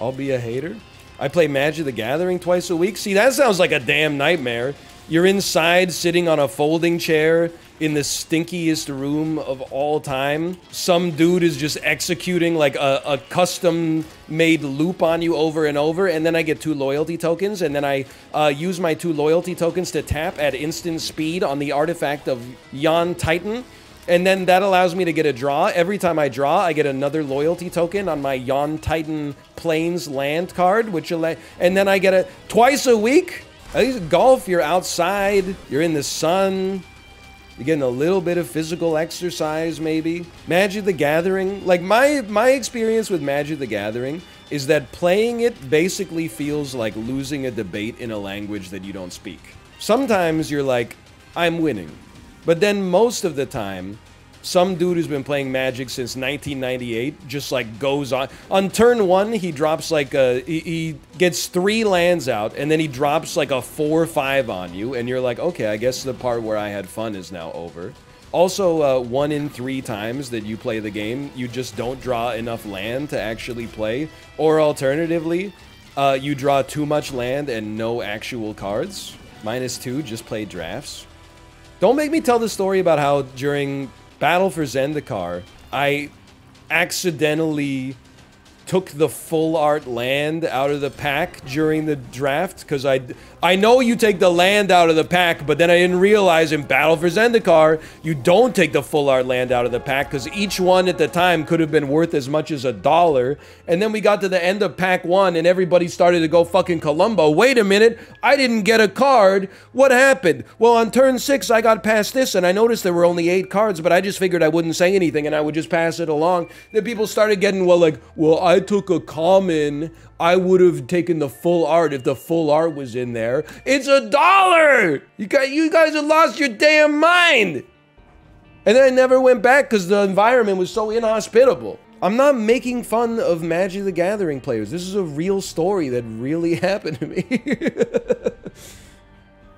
I'll be a hater. I play Magic the Gathering twice a week. See, that sounds like a damn nightmare. You're inside sitting on a folding chair in the stinkiest room of all time. Some dude is just executing like a, a custom made loop on you over and over. And then I get two loyalty tokens. And then I uh, use my two loyalty tokens to tap at instant speed on the artifact of Yon Titan. And then that allows me to get a draw. Every time I draw, I get another loyalty token on my Yon Titan Plains land card, which and then I get it twice a week. At least golf, you're outside, you're in the sun, you're getting a little bit of physical exercise, maybe. Magic the Gathering, like my my experience with Magic the Gathering is that playing it basically feels like losing a debate in a language that you don't speak. Sometimes you're like, I'm winning. But then most of the time, some dude who's been playing Magic since 1998 just like goes on. On turn one, he drops like a he, he gets three lands out, and then he drops like a four five on you, and you're like, okay, I guess the part where I had fun is now over. Also, uh, one in three times that you play the game, you just don't draw enough land to actually play, or alternatively, uh, you draw too much land and no actual cards. Minus two, just play drafts. Don't make me tell the story about how during Battle for Zendikar, I accidentally took the full art land out of the pack during the draft because I I know you take the land out of the pack, but then I didn't realize in Battle for Zendikar you don't take the full art land out of the pack because each one at the time could have been worth as much as a dollar. And then we got to the end of pack one and everybody started to go fucking Columbo. Wait a minute, I didn't get a card. What happened? Well, on turn six I got past this and I noticed there were only eight cards, but I just figured I wouldn't say anything and I would just pass it along. Then people started getting well like, well I took a common. I would have taken the full art if the full art was in there. It's a dollar! You guys, you guys have lost your damn mind! And then I never went back because the environment was so inhospitable. I'm not making fun of Magic the Gathering players. This is a real story that really happened to me.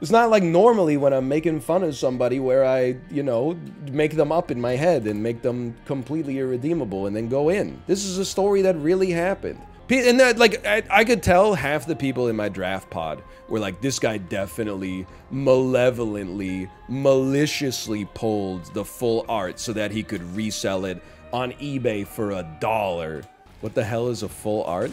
it's not like normally when I'm making fun of somebody where I, you know, make them up in my head and make them completely irredeemable and then go in. This is a story that really happened. And that, like, I, I, could tell half the people in my draft pod were like, this guy definitely malevolently, maliciously pulled the full art so that he could resell it on eBay for a dollar. What the hell is a full art?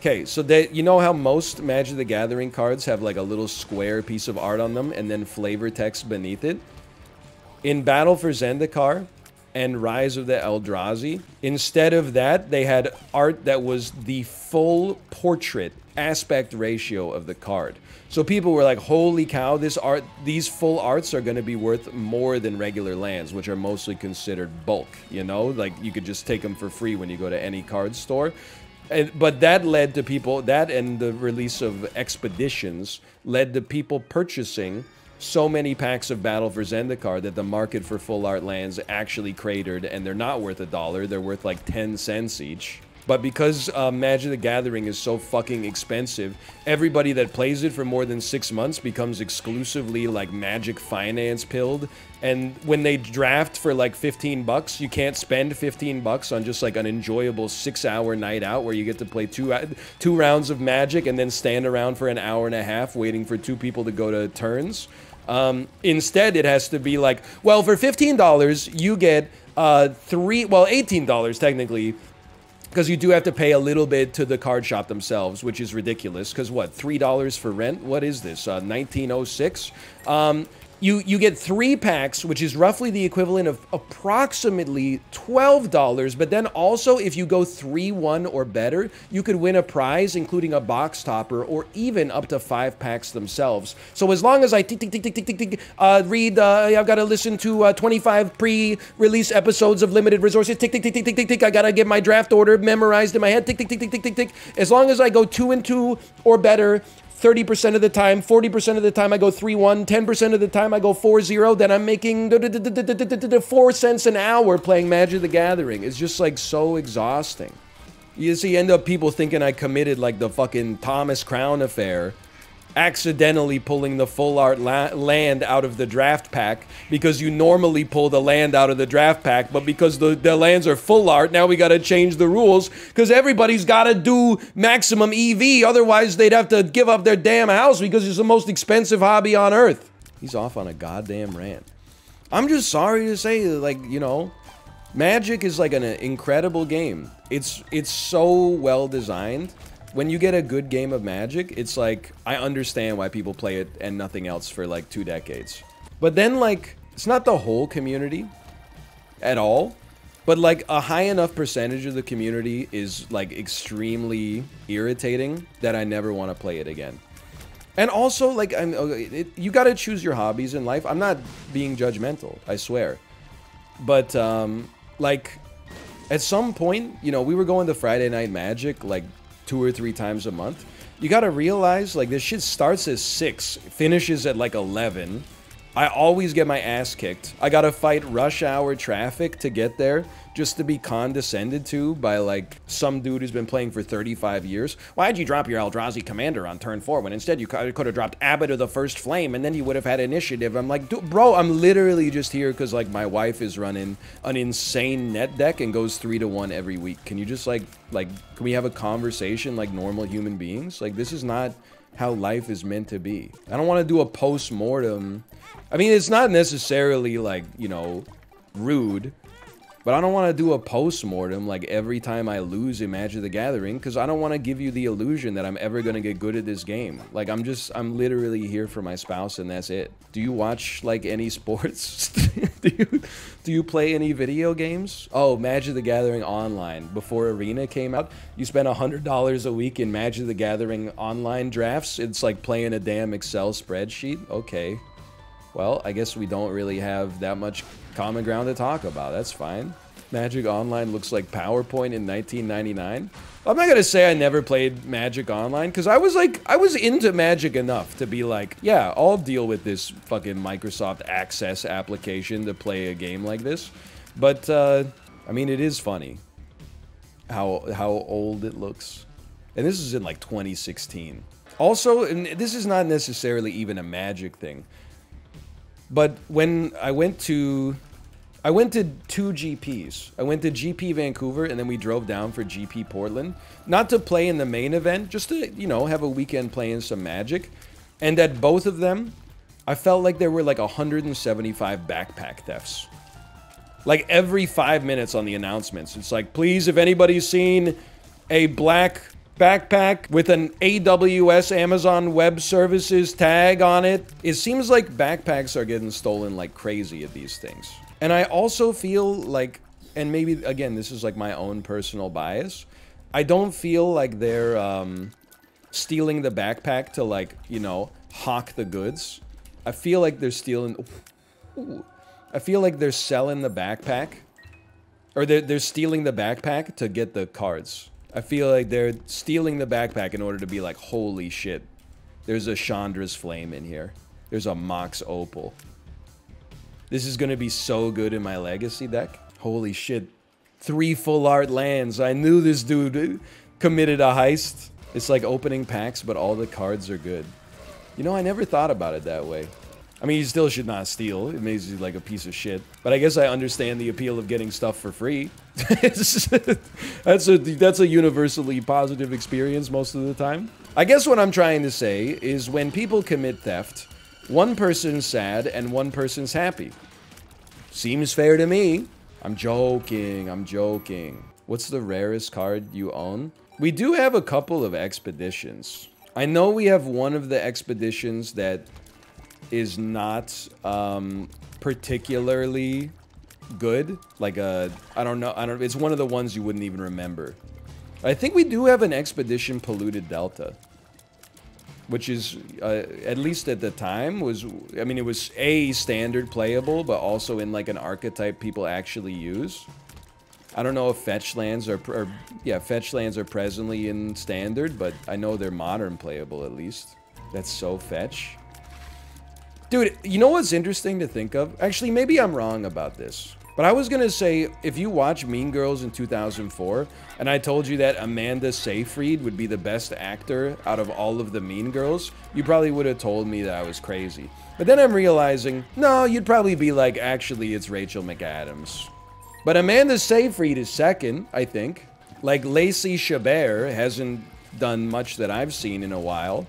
Okay, so they, you know how most Magic the Gathering cards have like a little square piece of art on them and then flavor text beneath it? In Battle for Zendikar, and Rise of the Eldrazi. Instead of that, they had art that was the full portrait aspect ratio of the card. So people were like, "Holy cow, this art these full arts are going to be worth more than regular lands, which are mostly considered bulk, you know? Like you could just take them for free when you go to any card store." And, but that led to people that and the release of expeditions led to people purchasing so many packs of Battle for Zendikar that the market for full art lands actually cratered and they're not worth a dollar, they're worth like 10 cents each. But because uh, Magic the Gathering is so fucking expensive, everybody that plays it for more than six months becomes exclusively like Magic Finance pilled. And when they draft for like 15 bucks, you can't spend 15 bucks on just like an enjoyable six hour night out where you get to play two, uh, two rounds of Magic and then stand around for an hour and a half waiting for two people to go to turns. Um, instead, it has to be like, well, for $15, you get uh, three, well, $18 technically, because you do have to pay a little bit to the card shop themselves, which is ridiculous. Because what, $3 for rent? What is this, uh, 1906? Um, you you get three packs, which is roughly the equivalent of approximately $12. But then also, if you go 3-1 or better, you could win a prize, including a box topper, or even up to five packs themselves. So as long as I tick, tick, tick, tick, tick, tick, tick, uh, read, uh, I've got to listen to uh, 25 pre-release episodes of Limited Resources, tick, tick, tick, tick, tick, tick, tick, I got to get my draft order memorized in my head, tick, tick, tick, tick, tick, tick, tick. As long as I go 2 and 2 or better, 30% of the time, 40% of the time I go 3 1, 10% of the time I go 4 0, then I'm making 4 cents an hour playing Magic the Gathering. It's just like so exhausting. You see, end up people thinking I committed like the fucking Thomas Crown affair accidentally pulling the full art la land out of the draft pack because you normally pull the land out of the draft pack, but because the, the lands are full art, now we got to change the rules because everybody's got to do maximum EV. Otherwise, they'd have to give up their damn house because it's the most expensive hobby on earth. He's off on a goddamn rant. I'm just sorry to say, like, you know, Magic is like an incredible game. It's it's so well designed when you get a good game of Magic, it's like, I understand why people play it and nothing else for like two decades. But then, like, it's not the whole community at all, but like a high enough percentage of the community is like extremely irritating that I never want to play it again. And also, like, I'm, it, you got to choose your hobbies in life. I'm not being judgmental, I swear. But, um, like, at some point, you know, we were going to Friday Night Magic, like, two or three times a month. You gotta realize, like, this shit starts at 6, finishes at, like, 11. I always get my ass kicked. I gotta fight rush hour traffic to get there just to be condescended to by like some dude who's been playing for 35 years. Why'd you drop your Eldrazi commander on turn four when instead you could have dropped Abbot of the First Flame and then you would have had initiative? I'm like, bro, I'm literally just here because like my wife is running an insane net deck and goes three to one every week. Can you just like, like, can we have a conversation like normal human beings? Like, this is not how life is meant to be. I don't want to do a post-mortem. I mean, it's not necessarily like, you know, rude but I don't want to do a post-mortem like every time I lose in Magic the Gathering because I don't want to give you the illusion that I'm ever going to get good at this game. Like, I'm just, I'm literally here for my spouse and that's it. Do you watch, like, any sports? do, you, do you play any video games? Oh, Magic the Gathering Online. Before Arena came out, you spent $100 a week in Magic the Gathering online drafts. It's like playing a damn Excel spreadsheet. Okay. Well, I guess we don't really have that much common ground to talk about. That's fine. Magic Online looks like PowerPoint in 1999. I'm not gonna say I never played Magic Online because I was like I was into Magic enough to be like, yeah, I'll deal with this fucking Microsoft Access application to play a game like this. But uh, I mean, it is funny how how old it looks, and this is in like 2016. Also, and this is not necessarily even a Magic thing. But when I went to I went to two GPs. I went to GP Vancouver and then we drove down for GP Portland. Not to play in the main event, just to, you know, have a weekend playing some Magic. And at both of them, I felt like there were like 175 backpack thefts. Like every five minutes on the announcements, it's like, please, if anybody's seen a black backpack with an AWS Amazon Web Services tag on it. It seems like backpacks are getting stolen like crazy at these things. And I also feel like, and maybe again, this is like my own personal bias. I don't feel like they're um, stealing the backpack to like, you know, hawk the goods. I feel like they're stealing. Ooh, I feel like they're selling the backpack. Or they're, they're stealing the backpack to get the cards. I feel like they're stealing the backpack in order to be like, holy shit. There's a Chandra's Flame in here. There's a Mox Opal. This is going to be so good in my Legacy deck. Holy shit. Three full art lands. I knew this dude committed a heist. It's like opening packs, but all the cards are good. You know, I never thought about it that way. I mean, you still should not steal. It makes you like a piece of shit. But I guess I understand the appeal of getting stuff for free. that's a that's a universally positive experience most of the time. I guess what I'm trying to say is when people commit theft, one person's sad and one person's happy. Seems fair to me. I'm joking. I'm joking. What's the rarest card you own? We do have a couple of expeditions. I know we have one of the expeditions that is not um, particularly good. Like a, I don't know, I don't. It's one of the ones you wouldn't even remember. I think we do have an expedition polluted delta, which is uh, at least at the time was. I mean, it was a standard playable, but also in like an archetype people actually use. I don't know if fetch lands are, or, yeah, fetch lands are presently in standard, but I know they're modern playable at least. That's so fetch. Dude, you know what's interesting to think of? Actually, maybe I'm wrong about this. But I was going to say, if you watch Mean Girls in 2004, and I told you that Amanda Seyfried would be the best actor out of all of the Mean Girls, you probably would have told me that I was crazy. But then I'm realizing, no, you'd probably be like, actually, it's Rachel McAdams. But Amanda Seyfried is second, I think. Like, Lacey Chabert hasn't done much that I've seen in a while.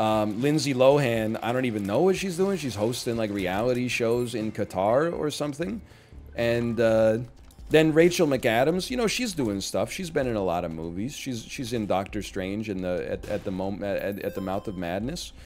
Um, Lindsay Lohan, I don't even know what she's doing. She's hosting like reality shows in Qatar or something. And uh, then Rachel McAdams, you know, she's doing stuff. She's been in a lot of movies. She's she's in Doctor Strange in the at, at the moment at, at the Mouth of Madness.